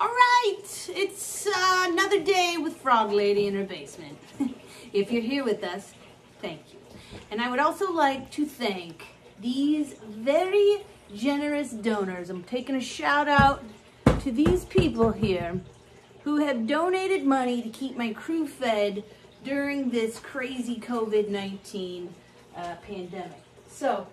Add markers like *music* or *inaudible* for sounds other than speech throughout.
All right, it's uh, another day with Frog Lady in her basement. *laughs* if you're here with us, thank you. And I would also like to thank these very generous donors. I'm taking a shout out to these people here who have donated money to keep my crew fed during this crazy COVID-19 uh, pandemic. So,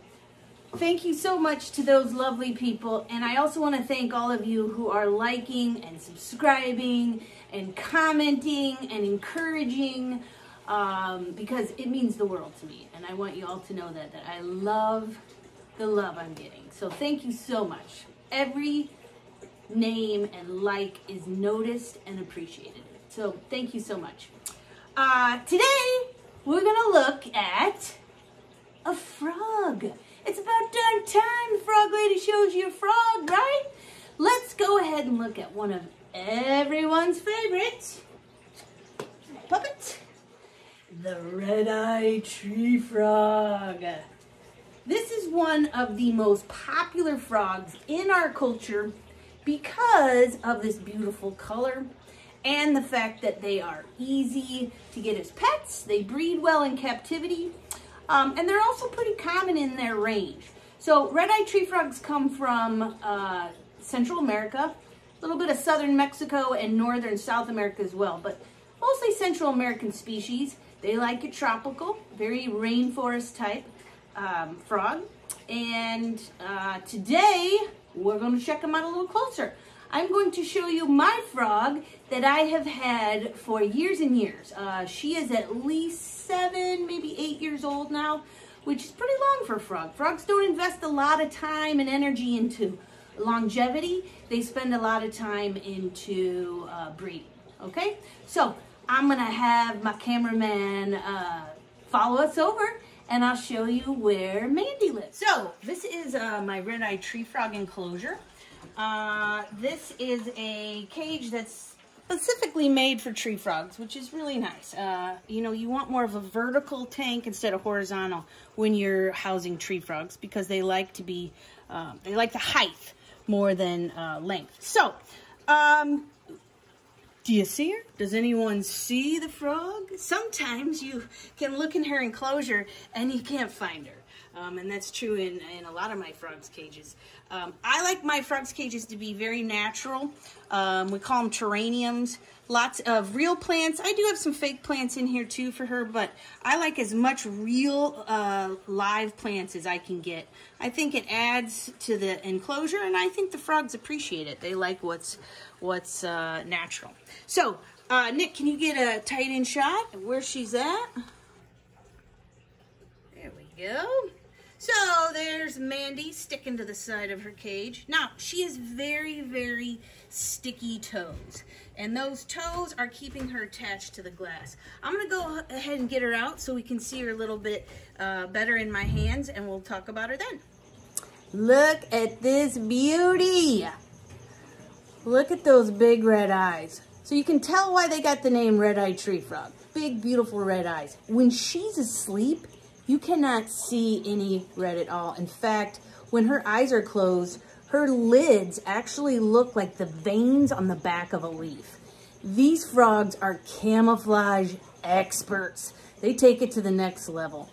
thank you so much to those lovely people. And I also want to thank all of you who are liking and subscribing and commenting and encouraging um, because it means the world to me. And I want you all to know that, that I love the love I'm getting. So thank you so much. Every name and like is noticed and appreciated. So thank you so much. Uh, today, we're going to look at a frog. It's about darn time the frog lady shows you a frog, right? Let's go ahead and look at one of everyone's favorites. Puppet. The red-eyed tree frog. This is one of the most popular frogs in our culture because of this beautiful color and the fact that they are easy to get as pets. They breed well in captivity um, and they're also pretty common in their range. So red-eyed tree frogs come from uh, Central America, a little bit of southern Mexico and northern South America as well, but mostly Central American species. They like it tropical, very rainforest type um, frog. And uh, today, we're going to check them out a little closer. I'm going to show you my frog that I have had for years and years. Uh, she is at least seven, maybe eight years old now, which is pretty long for a frog. Frogs don't invest a lot of time and energy into longevity. They spend a lot of time into uh, breeding, okay? So I'm gonna have my cameraman uh, follow us over and I'll show you where Mandy lives. So this is uh, my red-eyed tree frog enclosure. Uh, this is a cage that's specifically made for tree frogs, which is really nice. Uh, you know, you want more of a vertical tank instead of horizontal when you're housing tree frogs because they like to be, uh, they like the height more than uh, length. So, um, do you see her? Does anyone see the frog? Sometimes you can look in her enclosure and you can't find her. Um, and that's true in, in a lot of my frogs cages. Um, I like my frogs cages to be very natural. Um, we call them terrariums. Lots of real plants. I do have some fake plants in here too for her, but I like as much real uh, live plants as I can get. I think it adds to the enclosure, and I think the frogs appreciate it. They like what's what's uh, natural. So, uh, Nick, can you get a tight in shot of where she's at? There we go. So there's Mandy sticking to the side of her cage. Now, she has very, very sticky toes. And those toes are keeping her attached to the glass. I'm to go ahead and get her out so we can see her a little bit uh, better in my hands and we'll talk about her then. Look at this beauty. Look at those big red eyes. So you can tell why they got the name red-eyed tree frog. Big, beautiful red eyes. When she's asleep, you cannot see any red at all. In fact, when her eyes are closed, her lids actually look like the veins on the back of a leaf. These frogs are camouflage experts. They take it to the next level.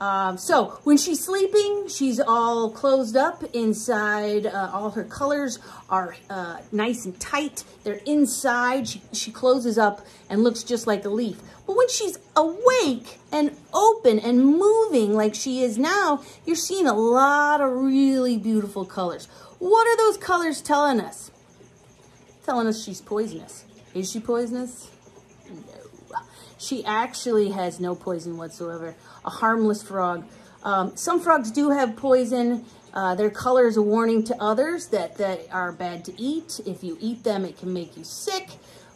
Um, so when she's sleeping, she's all closed up inside. Uh, all her colors are uh, nice and tight. They're inside. She, she closes up and looks just like a leaf. But when she's awake and open and moving like she is now, you're seeing a lot of really beautiful colors. What are those colors telling us? Telling us she's poisonous. Is she poisonous? She actually has no poison whatsoever. A harmless frog. Um, some frogs do have poison. Uh, their color is a warning to others that they are bad to eat. If you eat them, it can make you sick.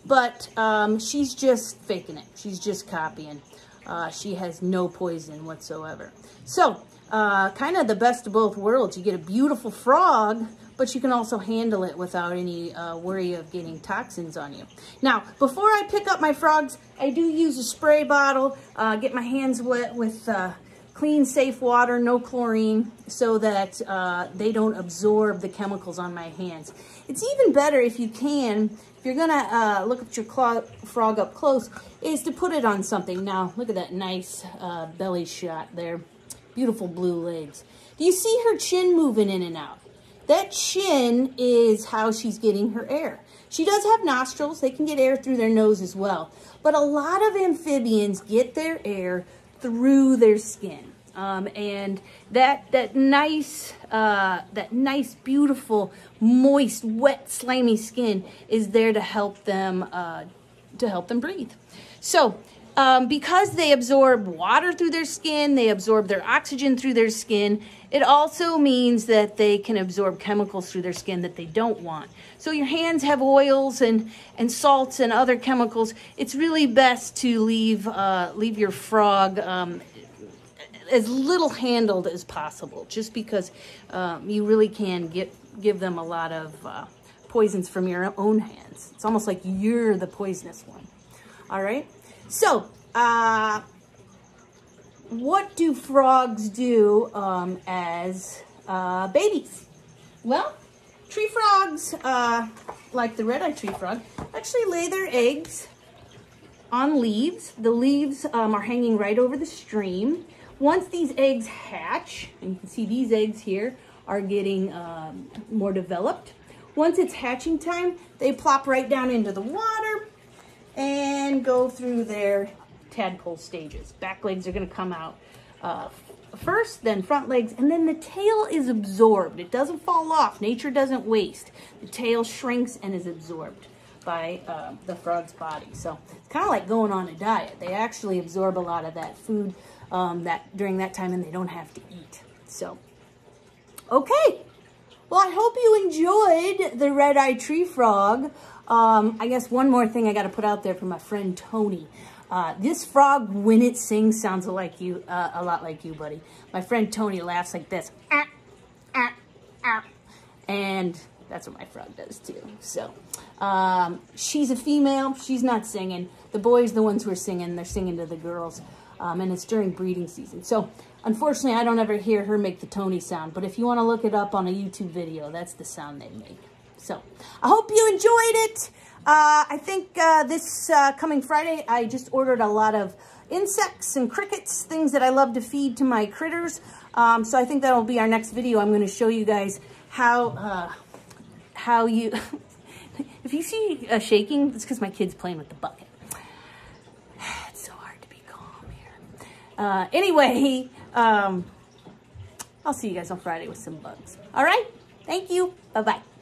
But um, she's just faking it. She's just copying. Uh, she has no poison whatsoever. So, uh, kind of the best of both worlds. You get a beautiful frog, but you can also handle it without any uh, worry of getting toxins on you. Now, before I pick up my frogs, I do use a spray bottle, uh, get my hands wet with uh, clean, safe water, no chlorine, so that uh, they don't absorb the chemicals on my hands. It's even better if you can, if you're gonna uh, look at your frog up close, is to put it on something. Now, look at that nice uh, belly shot there. Beautiful blue legs. Do you see her chin moving in and out? That chin is how she's getting her air. She does have nostrils. They can get air through their nose as well. But a lot of amphibians get their air through their skin. Um, and that that nice uh, that nice beautiful moist wet slimy skin is there to help them uh, to help them breathe so um, because they absorb water through their skin they absorb their oxygen through their skin it also means that they can absorb chemicals through their skin that they don't want so your hands have oils and and salts and other chemicals it's really best to leave uh, leave your frog um, as little handled as possible, just because um, you really can get give them a lot of uh, poisons from your own hands. It's almost like you're the poisonous one. All right. So, uh, what do frogs do um, as uh, babies? Well, tree frogs, uh, like the red-eyed tree frog, actually lay their eggs on leaves. The leaves um, are hanging right over the stream. Once these eggs hatch, and you can see these eggs here are getting um, more developed. Once it's hatching time, they plop right down into the water and go through their tadpole stages. Back legs are gonna come out uh, first, then front legs, and then the tail is absorbed. It doesn't fall off. Nature doesn't waste. The tail shrinks and is absorbed by uh, the frog's body. So it's kind of like going on a diet. They actually absorb a lot of that food um, that during that time and they don't have to eat. So, okay. Well, I hope you enjoyed the red-eyed tree frog. Um, I guess one more thing I got to put out there for my friend Tony. Uh, this frog, when it sings, sounds like you, uh, a lot like you, buddy. My friend Tony laughs like this. Ah, ah, ah. And that's what my frog does too. So, um, she's a female. She's not singing. The boys, the ones who are singing, they're singing to the girls um, and it's during breeding season. So unfortunately, I don't ever hear her make the Tony sound, but if you want to look it up on a YouTube video, that's the sound they make. So I hope you enjoyed it. Uh, I think uh, this uh, coming Friday, I just ordered a lot of insects and crickets, things that I love to feed to my critters. Um, so I think that'll be our next video. I'm going to show you guys how, uh, how you, *laughs* if you see a shaking, it's because my kid's playing with the bucket. *sighs* It's so hard to be calm here. Uh, anyway, um, I'll see you guys on Friday with some bugs. All right? Thank you. Bye-bye.